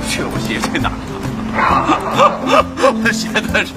这去，我鞋在哪儿？我鞋在这。